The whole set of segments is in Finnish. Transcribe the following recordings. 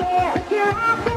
yeah, yeah.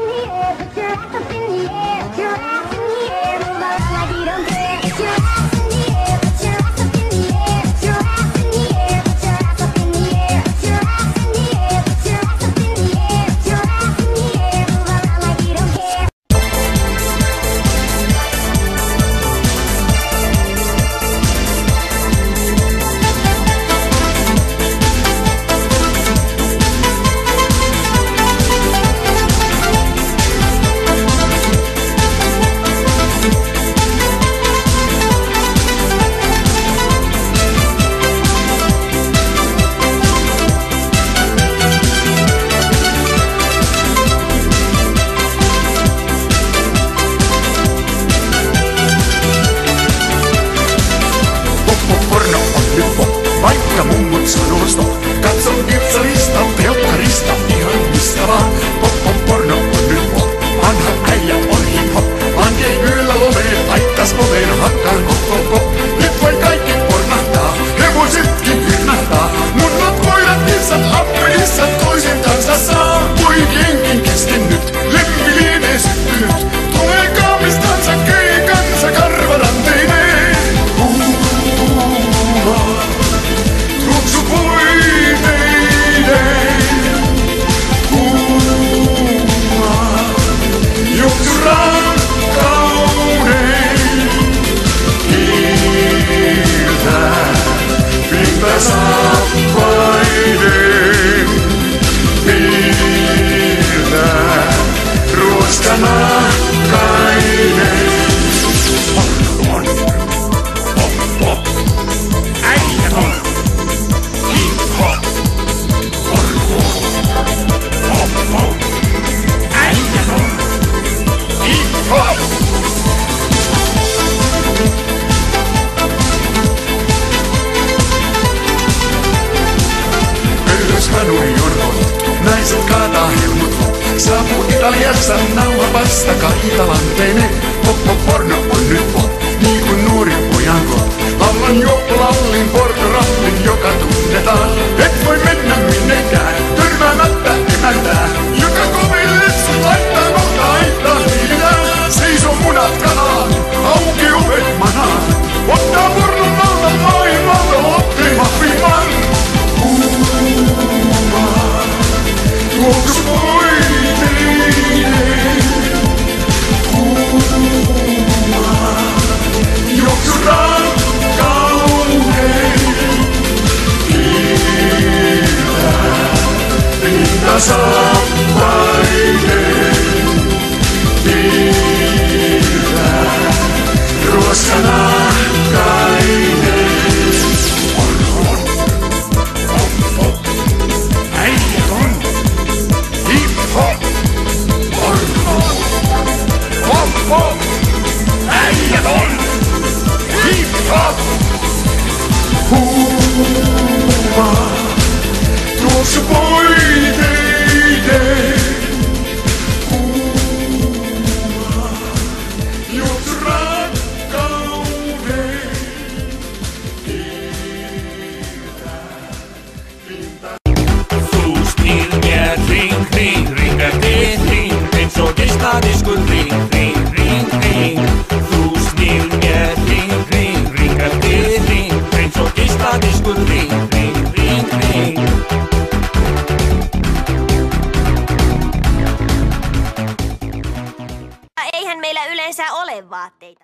Italiassa nauha vasta kaitalanteinen. Poppo porno on nyt So. Eihän meillä yleensä ole vaatteita.